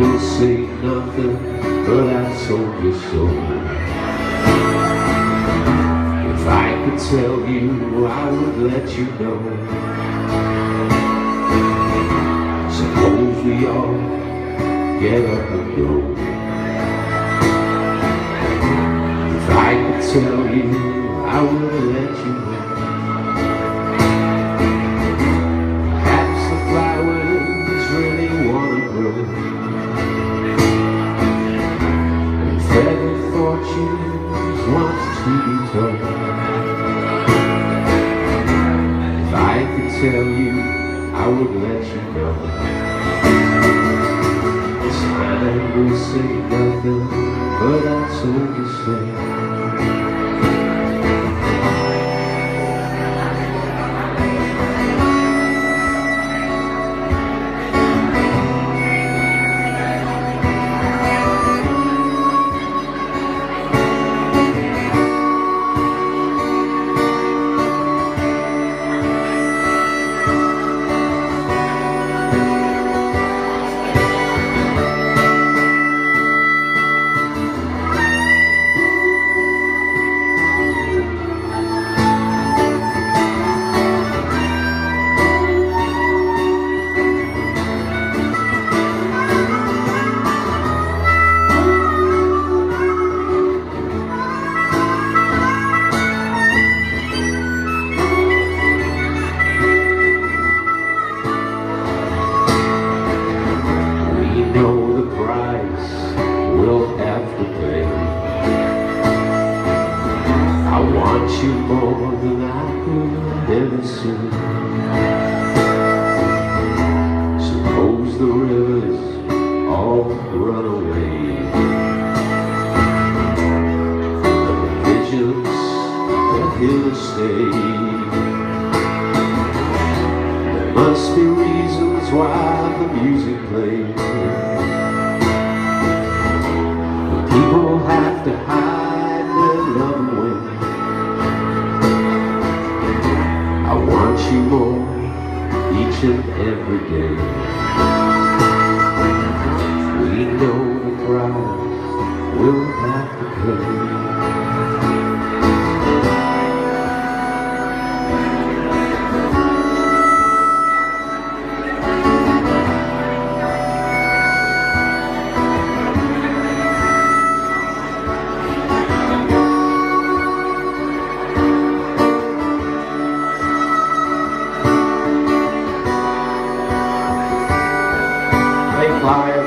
will say nothing, but I told you so. If I could tell you, I would let you know. Suppose we all get up and go. If I could tell you, I would let you know. Fortunes wants to be told. If I could tell you, I would let you know Time will say nothing, but I told you so see. Suppose the rivers all run away. The visions here to stay. There must be reasons why the music plays. People have to each and every day. Mayflower